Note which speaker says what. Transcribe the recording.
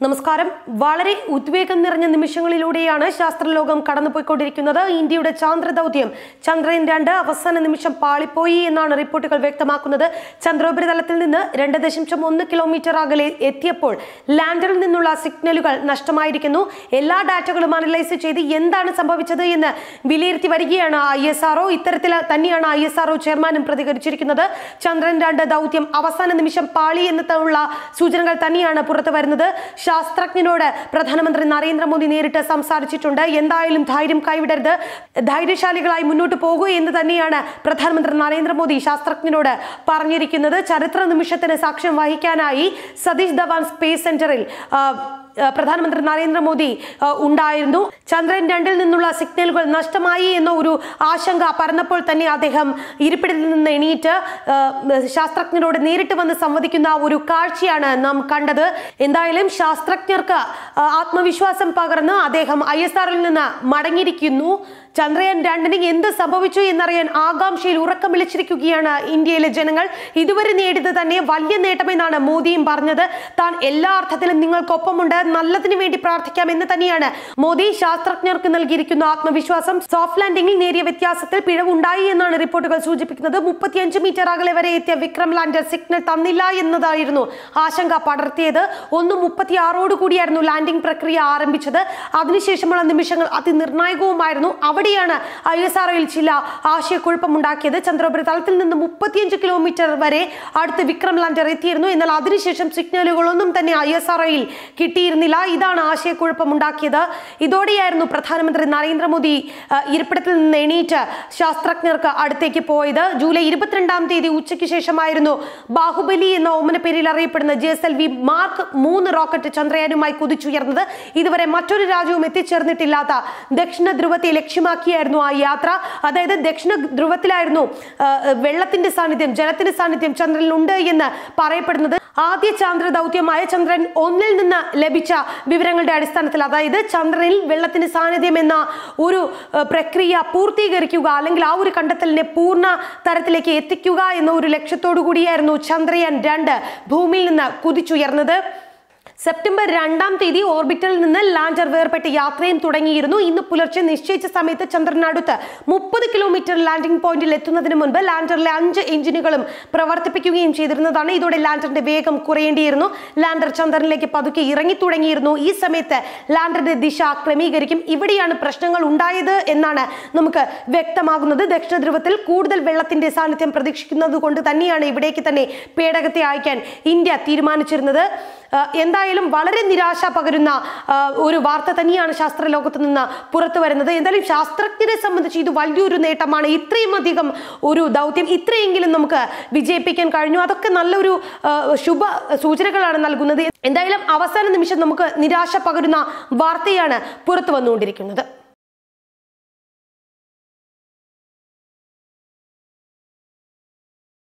Speaker 1: നമസ്കാരം. വളരെ ഉദ്വേഗം നിറഞ്ഞ നിമിഷങ്ങളിലൂടെയാണ് ശാസ്ത്രലോകം കടന്നുപോയിക്കൊണ്ടിരിക്കുന്നത്. ഇന്ത്യയുടെ ചന്ദ്ര ദൗത്യം ചന്ദ്രൻ രണ്ട് അവസാന നിമിഷം പാളിപ്പോയി എന്നാണ് റിപ്പോർട്ടുകൾ വ്യക്തമാക്കുന്നത്. ചന്ദ്രോപരിതലത്തിൽ നിന്ന് രണ്ട് ദശാംശം ഒന്ന് കിലോമീറ്റർ അകലെ എത്തിയപ്പോൾ ലാൻഡറിൽ നിന്നുള്ള സിഗ്നലുകൾ നഷ്ടമായിരിക്കുന്നു. എല്ലാ ഡാറ്റകളും അനലൈസ് ചെയ്ത് എന്താണ് സംഭവിച്ചത് എന്ന് വിലയിരുത്തി വരികയാണ് ഐ എസ് ആർഒ ഇത്തരത്തിൽ തന്നെയാണ് ഐ എസ് ആർഒ ചെയർമാനും പ്രതികരിച്ചിരിക്കുന്നത്. ചന്ദ്രൻ രണ്ട് ദൗത്യം അവസാന നിമിഷം പാളി എന്നുള്ള സൂചനകൾ തന്നെയാണ് പുറത്തു വരുന്നത് ശാസ്ത്രജ്ഞനോട് പ്രധാനമന്ത്രി നരേന്ദ്രമോദി നേരിട്ട് സംസാരിച്ചിട്ടുണ്ട്. എന്തായാലും ധൈര്യം കൈവിടരുത്. ധൈര്യശാലികളായി മുന്നോട്ട് പോകൂ എന്ന് തന്നെയാണ് പ്രധാനമന്ത്രി നരേന്ദ്രമോദി ശാസ്ത്രജ്ഞനോട് പറഞ്ഞിരിക്കുന്നത്. ചരിത്ര നിമിഷത്തിന് സാക്ഷ്യം വഹിക്കാനായി സതീഷ് ധവാൻ സ്പേസ് സെന്ററിൽ പ്രധാനമന്ത്രി നരേന്ദ്രമോദി ഉണ്ടായിരുന്നു. ചന്ദ്രൻ രണ്ടിൽ നിന്നുള്ള സിഗ്നലുകൾ നഷ്ടമായി എന്ന ഒരു ആശങ്ക പരന്നപ്പോൾ തന്നെ അദ്ദേഹം ഇരിപ്പിടത്തിൽ നിന്ന് എണീറ്റ് ശാസ്ത്രജ്ഞരോട് നേരിട്ട് വന്ന് സംവദിക്കുന്ന ഒരു കാഴ്ചയാണ് നാം കണ്ടത്. എന്തായാലും ശാസ്ത്രജ്ഞർക്ക് ആത്മവിശ്വാസം പകർന്ന് അദ്ദേഹം ഐ എസ് ആറിൽ നിന്ന് മടങ്ങിയിരിക്കുന്നു. ചന്ദ്രയാൻ രണ്ടിന് എന്ത് സംഭവിച്ചു എന്നറിയാൻ ആകാംക്ഷയിൽ ഉറക്കം വിളിച്ചിരിക്കുകയാണ് ഇന്ത്യയിലെ ജനങ്ങൾ. ഇതുവരെ നേടിയത് തന്നെ വലിയ നേട്ടമെന്നാണ് മോദിയും പറഞ്ഞത്. താൻ എല്ലാ അർത്ഥത്തിലും നിങ്ങൾക്കൊപ്പമുണ്ട്. നല്ലതിനു വേണ്ടി പ്രാർത്ഥിക്കാം എന്ന് തന്നെയാണ് മോദി ശാസ്ത്രജ്ഞർക്ക് നൽകിയിരിക്കുന്ന ആത്മവിശ്വാസം. സോഫ്റ്റ് ലാൻഡിംഗിൽ നേരിയ വ്യത്യാസത്തിൽ പിഴവുണ്ടായി എന്നാണ് റിപ്പോർട്ടുകൾ സൂചിപ്പിക്കുന്നത്. മുപ്പത്തിയഞ്ച് മീറ്റർ അകലെ വരെ എത്തിയ വിക്രം ലാൻഡർ സിഗ്നൽ തന്നില്ല എന്നതായിരുന്നു ആശങ്ക പടർത്തിയത്. ഒന്ന് മുപ്പത്തി ആറോട് കൂടിയായിരുന്നു ലാൻഡിംഗ് പ്രക്രിയ ആരംഭിച്ചത്. അതിനുശേഷമുള്ള നിമിഷങ്ങൾ അതിനിർണായകവുമായിരുന്നു. അവിടെയാണ് ഐ എസ് ആർഒയിൽ ചില ആശയക്കുഴപ്പമുണ്ടാക്കിയത്. ചന്ദ്രോപരിതലത്തിൽ നിന്ന് മുപ്പത്തിയഞ്ച് കിലോമീറ്റർ വരെ അടുത്ത് വിക്രം ലാൻഡർ എത്തിയിരുന്നു. എന്നാൽ അതിനുശേഷം സിഗ്നലുകളൊന്നും തന്നെ ഐ എസ് ആർഒയിൽ കിട്ടിയിരുന്നില്ല. ഇതാണ് ആശയക്കുഴപ്പമുണ്ടാക്കിയത്. ഇതോടെയായിരുന്നു പ്രധാനമന്ത്രി നരേന്ദ്രമോദി ഇരിപ്പിടത്തിൽ നിന്ന് എണീറ്റ് ശാസ്ത്രജ്ഞർക്ക് അടുത്തേക്ക് പോയത്. ജൂലൈ ഇരുപത്തിരണ്ടാം തീയതി ഉച്ചയ്ക്ക് ശേഷമായിരുന്നു ബാഹുബലി എന്ന ഓമന പേരിൽ അറിയപ്പെടുന്ന G S L V mark മൂന്ന് റോക്കറ്റ് ചന്ദ്രയാനുമായി കുതിച്ചുയർന്നത്. ഇതുവരെ മറ്റൊരു രാജ്യവും എത്തിച്ചേർന്നിട്ടില്ലാത്ത ദക്ഷിണ ധ്രുവത്തെ ലക്ഷ്യമാക്കിയായിരുന്നു ആ യാത്ര. അതായത് ദക്ഷിണ ധ്രുവത്തിലായിരുന്നു വെള്ളത്തിന്റെ സാന്നിധ്യം ജലത്തിന്റെ സാന്നിധ്യം ചന്ദ്രനിൽ ഉണ്ട് എന്ന് പറയപ്പെടുന്നത്. ആദ്യ ചാന്ദ്ര ദൗത്യമായ ചന്ദ്രൻ ഒന്നിൽ നിന്ന് ലഭിച്ച വിവരങ്ങളുടെ അടിസ്ഥാനത്തിൽ അതായത് ചന്ദ്രനിൽ വെള്ളത്തിന് സാന്നിധ്യം എന്ന ഒരു പ്രക്രിയ പൂർത്തീകരിക്കുക അല്ലെങ്കിൽ ആ ഒരു കണ്ടെത്തലിനെ പൂർണ തരത്തിലേക്ക് എത്തിക്കുക എന്ന ഒരു ലക്ഷ്യത്തോടു കൂടിയായിരുന്നു ചന്ദ്രയാൻ രണ്ട് ഭൂമിയിൽ നിന്ന് കുതിച്ചുയർന്നത്. സെപ്റ്റംബർ രണ്ടാം തീയതി ഓർബിറ്ററിൽ നിന്ന് ലാൻഡർ വേർപെട്ട് യാത്രയും തുടങ്ങിയിരുന്നു. ഇന്ന് പുലർച്ചെ നിശ്ചയിച്ച സമയത്ത് ചന്ദ്രനടുത്ത് മുപ്പത് കിലോമീറ്റർ ലാൻഡിംഗ് പോയിന്റിൽ എത്തുന്നതിന് മുൻപ് ലാൻഡറിലെ അഞ്ച് എഞ്ചിനുകളും പ്രവർത്തിപ്പിക്കുകയും ചെയ്തിരുന്നതാണ്. ഇതോടെ ലാൻഡറിന്റെ വേഗം കുറയേണ്ടിയിരുന്നു. ലാൻഡർ ചന്ദ്രനിലേക്ക് പതുക്കെ ഇറങ്ങി തുടങ്ങിയിരുന്നു. ഈ സമയത്ത് ലാൻഡറിന്റെ ദിശ ക്രമീകരിക്കും. ഇവിടെയാണ് പ്രശ്നങ്ങൾ ഉണ്ടായത് എന്നാണ് നമുക്ക് വ്യക്തമാകുന്നത്. ദക്ഷിണ ധ്രുവത്തിൽ കൂടുതൽ വെള്ളത്തിന്റെ സാന്നിധ്യം പ്രതീക്ഷിക്കുന്നത് കൊണ്ട് തന്നെയാണ് ഇവിടേക്ക് തന്നെ പേടകത്തെ അയക്കാൻ ഇന്ത്യ തീരുമാനിച്ചിരുന്നത്. ആ, എന്തായാലും വളരെ നിരാശ പകരുന്ന ഒരു വാർത്ത തന്നെയാണ് ശാസ്ത്ര ലോകത്ത് നിന്ന് പുറത്തു വരുന്നത്. എന്തായാലും ശാസ്ത്രജ്ഞരെ സംബന്ധിച്ച് ഇത് വലിയൊരു നേട്ടമാണ്. ഇത്രയും അധികം ഒരു ദൗത്യം ഇത്രയെങ്കിലും നമുക്ക് വിജയിപ്പിക്കാൻ കഴിഞ്ഞു. അതൊക്കെ നല്ലൊരു ശുഭ സൂചനകളാണ് നൽകുന്നത്. എന്തായാലും അവസാന നിമിഷം നമുക്ക് നിരാശ പകരുന്ന വാർത്തയാണ് പുറത്തു വന്നുകൊണ്ടിരിക്കുന്നത്.